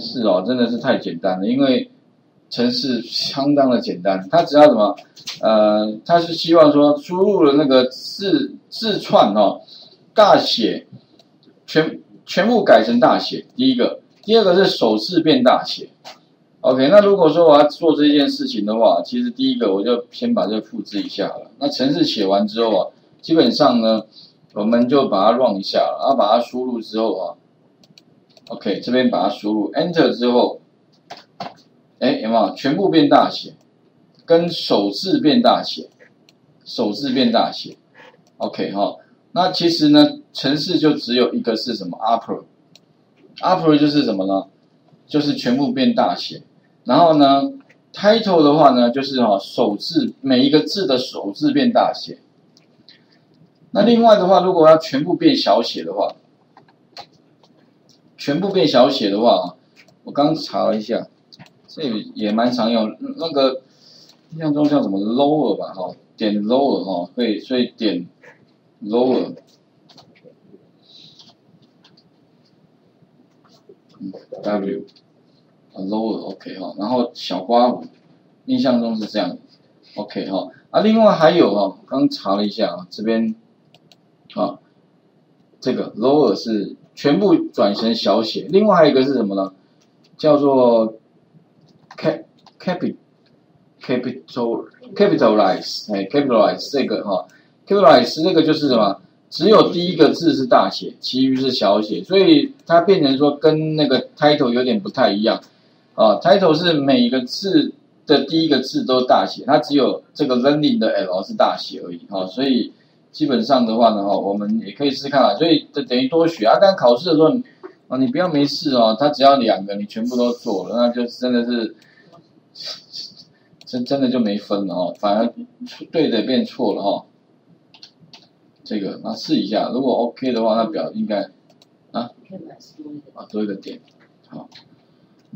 是哦，真的是太简单了，因为程式相当的简单，它只要什么，呃，它是希望说输入了那个字字串哦，大写全全部改成大写，第一个，第二个是首字变大写。OK，那如果说我要做这件事情的话，其实第一个我就先把这复制一下了。那程式写完之后啊，基本上呢，我们就把它 run 一下，然后把它输入之后啊，OK，这边把它输入 Enter 之后，哎，有没有全部变大写，跟首字变大写，首字变大写，OK 哈。那其实呢，程式就只有一个是什么 Upper，Upper 就是什么呢？就是全部变大写。然后呢，title 的话呢，就是哈首字每一个字的首字变大写。那另外的话，如果要全部变小写的话，全部变小写的话啊，我刚查了一下，这也蛮常用。那个印象中叫什么 lower 吧，哈，点 lower 哈，以所以点 lower，嗯，W。lower OK 哈，然后小刮胡，印象中是这样，OK 哈，啊，另外还有哈，刚查了一下啊，这边啊，这个 lower 是全部转成小写，另外一个是什么呢？叫做 cap capital capital capitalize 哎 capitalize 这个哈，capitalize 这个就是什么？只有第一个字是大写，其余是小写，所以它变成说跟那个 title 有点不太一样。啊，title 是每一个字的第一个字都大写，它只有这个 learning 的 L 是大写而已。哈，所以基本上的话呢，哈，我们也可以试试看啊。所以这等于多学啊。但考试的时候，啊，你不要没事哦。它只要两个，你全部都做了，那就真的是真真的就没分了哦。反而对的变错了哦。这个那试一下，如果 OK 的话，那表应该啊啊多一个点，好。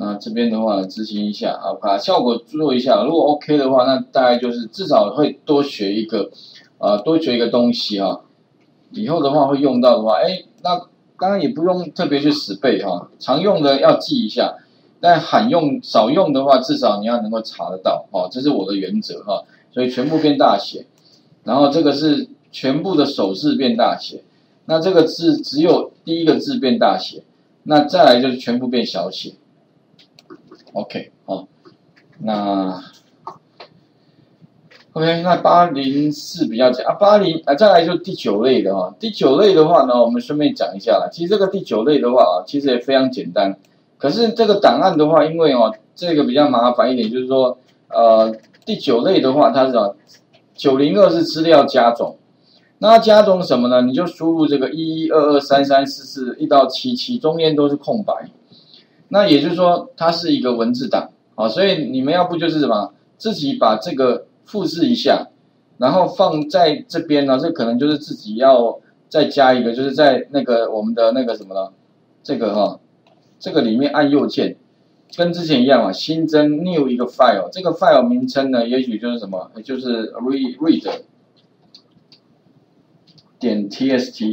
那这边的话执行一下啊，把效果做一下。如果 OK 的话，那大概就是至少会多学一个，啊，多学一个东西哈。以后的话会用到的话，哎，那当然也不用特别去死背哈，常用的要记一下。但罕用少用的话，至少你要能够查得到哦，这是我的原则哈。所以全部变大写，然后这个是全部的手势变大写。那这个字只有第一个字变大写，那再来就是全部变小写。OK，好，那 OK，那八零四比较简啊，八零啊，再来就第九类的哈。第九类的话呢，我们顺便讲一下啦。其实这个第九类的话啊，其实也非常简单。可是这个档案的话，因为哦，这个比较麻烦一点，就是说，呃，第九类的话，它是啊，九零二是资料加总。那加总什么呢？你就输入这个一一二二三三四四一到七七，中间都是空白。那也就是说，它是一个文字档啊，所以你们要不就是什么，自己把这个复制一下，然后放在这边呢？这可能就是自己要再加一个，就是在那个我们的那个什么了？这个哈，这个里面按右键，跟之前一样啊，新增 new 一个 file，这个 file 名称呢，也许就是什么，就是 read read 点 tst，OK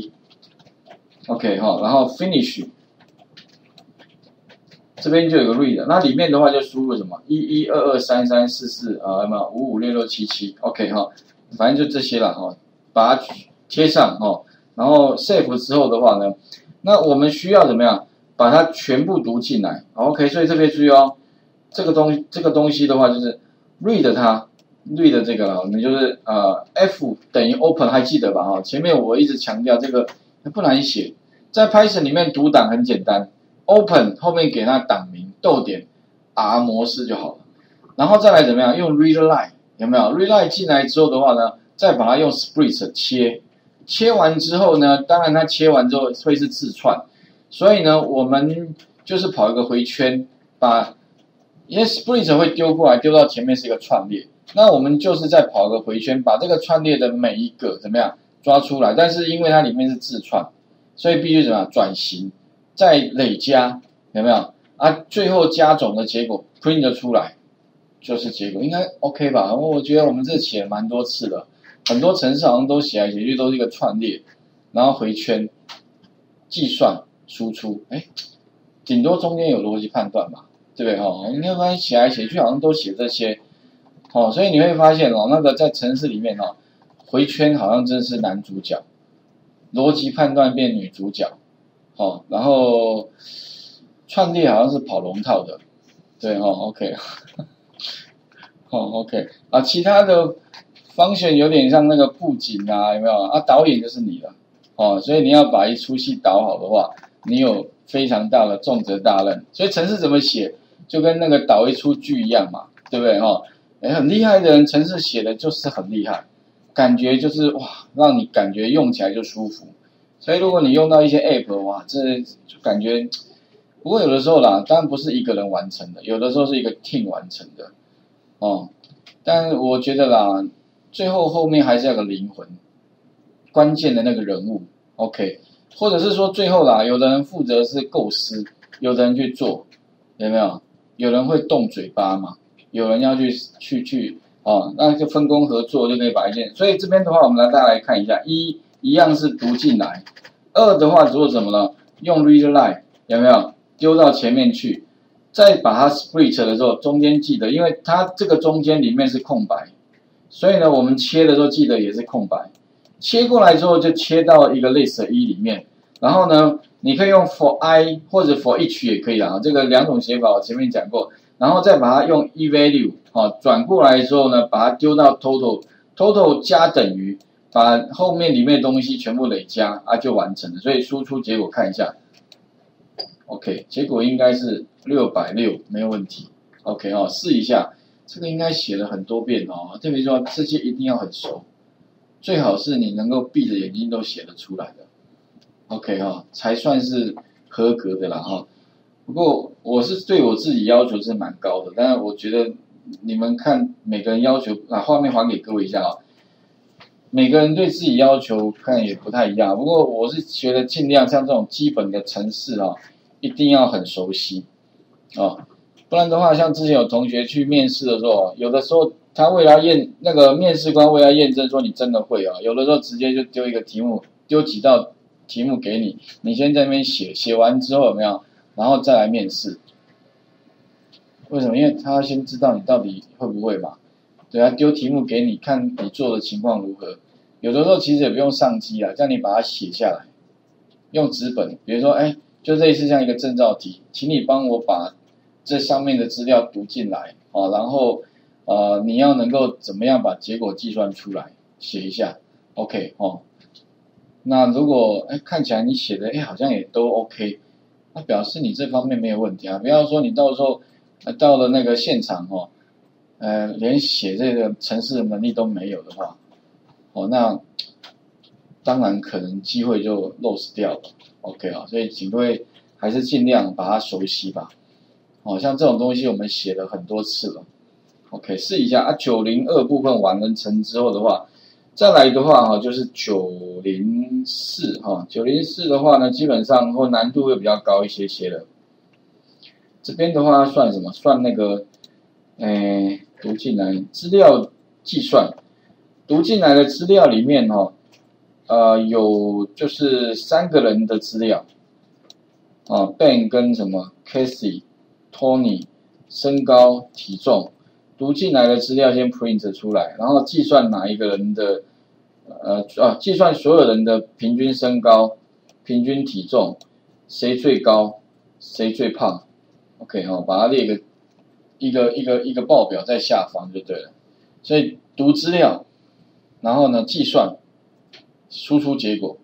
哈，然后 finish。这边就有个 read，那里面的话就输入什么一一二二三三四四啊，什么五五六六七七，OK 哈，反正就这些了哈，把它贴上哈，然后 save 之后的话呢，那我们需要怎么样把它全部读进来？OK，所以特别注意哦，这个东这个东西的话就是 read 它 read 这个，我们就是呃 F 等于 open 还记得吧哈？前面我一直强调这个不难写，在 Python 里面读档很简单。Open 后面给它档名逗点 R 模式就好了，然后再来怎么样？用 Read Line 有没有？Read Line 进来之后的话呢，再把它用 Split 切，切完之后呢，当然它切完之后会是自串，所以呢，我们就是跑一个回圈，把因为 Split 会丢过来，丢到前面是一个串列，那我们就是再跑个回圈，把这个串列的每一个怎么样抓出来？但是因为它里面是自串，所以必须怎么样转型？再累加有没有啊？最后加总的结果 print 出来就是结果，应该 OK 吧？我觉得我们这写蛮多次的，很多城市好像都写来写去都是一个串列，然后回圈计算输出。哎，顶多中间有逻辑判断嘛，对不对哈？你会发现写来写去好像都写这些，哦，所以你会发现哦，那个在城市里面哦，回圈好像真是男主角，逻辑判断变女主角，哦，然后串列好像是跑龙套的，对哈，OK，哦，OK，啊，其他的方选有点像那个布景啊，有没有啊？导演就是你了，哦，所以你要把一出戏导好的话，你有。非常大的重责大任，所以城市怎么写，就跟那个导一出剧一样嘛，对不对哈？哎，很厉害的人，城市写的就是很厉害，感觉就是哇，让你感觉用起来就舒服。所以如果你用到一些 app，哇，这就感觉，不过有的时候啦，当然不是一个人完成的，有的时候是一个 team 完成的，哦。但我觉得啦，最后后面还是要个灵魂，关键的那个人物，OK。或者是说最后啦，有的人负责是构思，有的人去做，有没有？有人会动嘴巴嘛？有人要去去去哦，那就分工合作就可以把一件。所以这边的话，我们来大家来看一下，一一样是读进来，二的话做什么呢？用 read line 有没有丢到前面去？再把它 split 的时候，中间记得，因为它这个中间里面是空白，所以呢，我们切的时候记得也是空白。切过来之后就切到一个 list 一里面，然后呢，你可以用 for i 或者 for each 也可以啊，这个两种写法我前面讲过，然后再把它用 evalue 啊转过来之后呢，把它丢到 total，total 加等于，把后面里面的东西全部累加啊就完成了，所以输出结果看一下，OK，结果应该是六百六没有问题，OK 哦，试一下，这个应该写了很多遍哦，特别说这些一定要很熟。最好是你能够闭着眼睛都写得出来的，OK 哦，才算是合格的啦哈。不过我是对我自己要求是蛮高的，但是我觉得你们看每个人要求，把画面还给各位一下啊。每个人对自己要求看也不太一样，不过我是觉得尽量像这种基本的程式啊，一定要很熟悉啊，不然的话，像之前有同学去面试的时候，有的时候。他为了验那个面试官为了验证说你真的会啊，有的时候直接就丢一个题目，丢几道题目给你，你先在那边写，写完之后有没有，然后再来面试。为什么？因为他先知道你到底会不会嘛。对啊，丢题目给你看，你做的情况如何？有的时候其实也不用上机啊，叫你把它写下来，用纸本，比如说，哎，就类似像一个证照题，请你帮我把这上面的资料读进来啊，然后。呃，你要能够怎么样把结果计算出来？写一下，OK 哦。那如果哎看起来你写的哎好像也都 OK，那表示你这方面没有问题啊。不要说你到时候到了那个现场哦，呃连写这个程式的能力都没有的话，哦那当然可能机会就 lose 掉了，OK 啊。所以请各位还是尽量把它熟悉吧。哦，像这种东西我们写了很多次了。OK，试一下啊，九零二部分完成之后的话，再来的话哈，就是九零四哈，九零四的话呢，基本上或难度会比较高一些些的。这边的话算什么？算那个，诶，读进来资料计算，读进来的资料里面哈，呃，有就是三个人的资料，啊，Ben 跟什么 Casey，Tony，身高体重。读进来的资料先 print 出来，然后计算哪一个人的，呃啊，计算所有人的平均身高、平均体重，谁最高，谁最胖，OK 哈，把它列个一个一个一个报表在下方就对了。所以读资料，然后呢计算，输出结果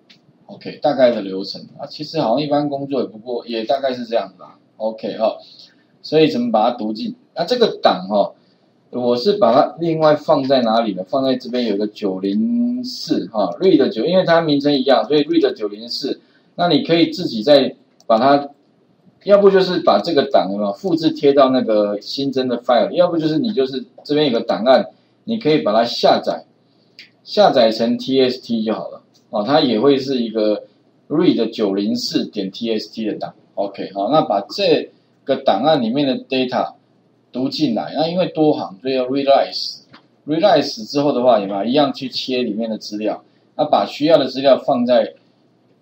，OK 大概的流程啊，其实好像一般工作也不过也大概是这样子吧，OK 哈，所以怎么把它读进？那这个档哈。我是把它另外放在哪里呢？放在这边有个九零四哈，read 九，因为它名称一样，所以 read 九零四。那你可以自己再把它，要不就是把这个档啊复制贴到那个新增的 file，要不就是你就是这边有个档案，你可以把它下载，下载成 tst 就好了哦，它也会是一个 read 九零四点 tst 的档。OK，好，那把这个档案里面的 data。读进来，那因为多行，所以要 realize，realize 之后的话，你们一样去切里面的资料？那把需要的资料放在，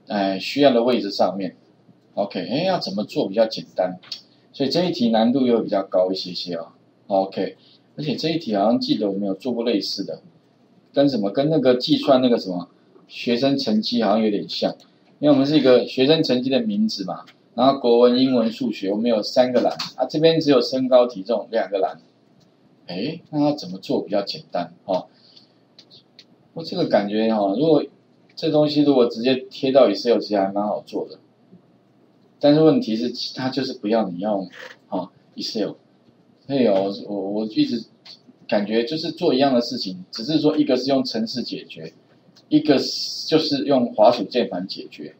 哎，需要的位置上面 OK，哎，要怎么做比较简单？所以这一题难度又比较高一些些啊。OK，而且这一题好像记得我们有做过类似的，跟什么跟那个计算那个什么学生成绩好像有点像，因为我们是一个学生成绩的名字嘛。然后国文、英文、数学，我们有三个栏啊，这边只有身高体重两个栏。哎，那要怎么做比较简单？哦，我这个感觉哈，如果这东西如果直接贴到 Excel，其实还蛮好做的。但是问题是，它就是不要你用啊 Excel。所以哦，我我一直感觉就是做一样的事情，只是说一个是用程式解决，一个是就是用滑鼠键盘解决。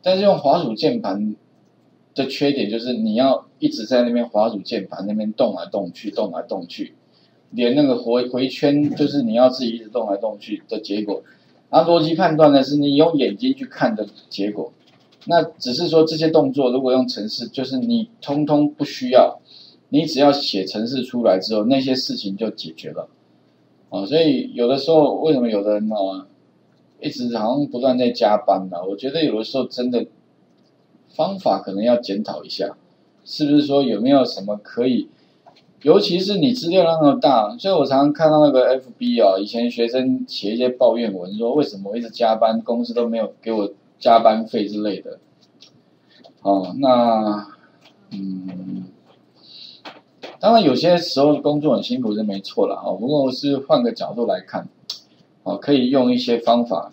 但是用滑鼠键盘的缺点就是你要一直在那边滑鼠键盘那边动来动去，动来动去，连那个回回圈就是你要自己一直动来动去的结果。而逻辑判断呢，是你用眼睛去看的结果。那只是说这些动作如果用程式，就是你通通不需要，你只要写程式出来之后，那些事情就解决了。啊，所以有的时候为什么有的人呢？一直好像不断在加班呢，我觉得有的时候真的方法可能要检讨一下，是不是说有没有什么可以，尤其是你资料量那么大，所以我常常看到那个 FB 啊，以前学生写一些抱怨文，说为什么我一直加班，公司都没有给我加班费之类的。哦，那嗯，当然有些时候工作很辛苦是没错了啊，不过是换个角度来看。啊，可以用一些方法